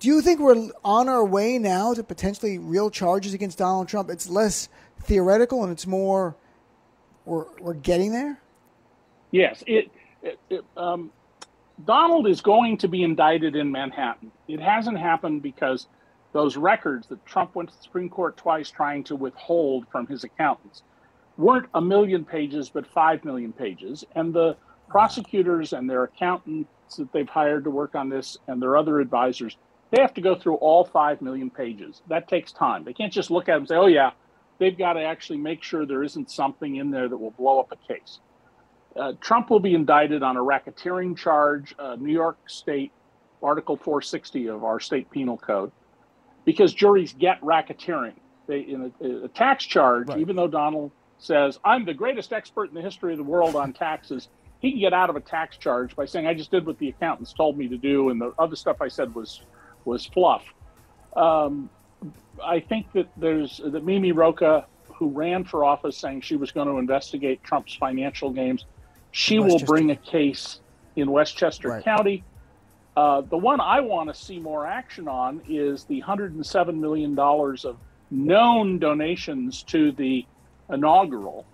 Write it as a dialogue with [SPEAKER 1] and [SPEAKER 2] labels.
[SPEAKER 1] Do you think we're on our way now to potentially real charges against Donald Trump? It's less theoretical and it's more we're we're getting there.
[SPEAKER 2] Yes, it, it, it um, Donald is going to be indicted in Manhattan. It hasn't happened because those records that Trump went to the Supreme Court twice trying to withhold from his accountants weren't a million pages, but five million pages. And the prosecutors and their accountants that they've hired to work on this and their other advisors, they have to go through all five million pages. That takes time. They can't just look at them and say, oh, yeah, they've got to actually make sure there isn't something in there that will blow up a case. Uh, Trump will be indicted on a racketeering charge, uh, New York State Article 460 of our state penal code, because juries get racketeering. They in a, a tax charge, right. even though Donald says I'm the greatest expert in the history of the world on taxes, he can get out of a tax charge by saying I just did what the accountants told me to do, and the other stuff I said was was fluff. Um, I think that there's that Mimi Rocah, who ran for office saying she was going to investigate Trump's financial games, she will bring a case in Westchester right. County. Uh, the one I want to see more action on is the $107 million of known donations to the inaugural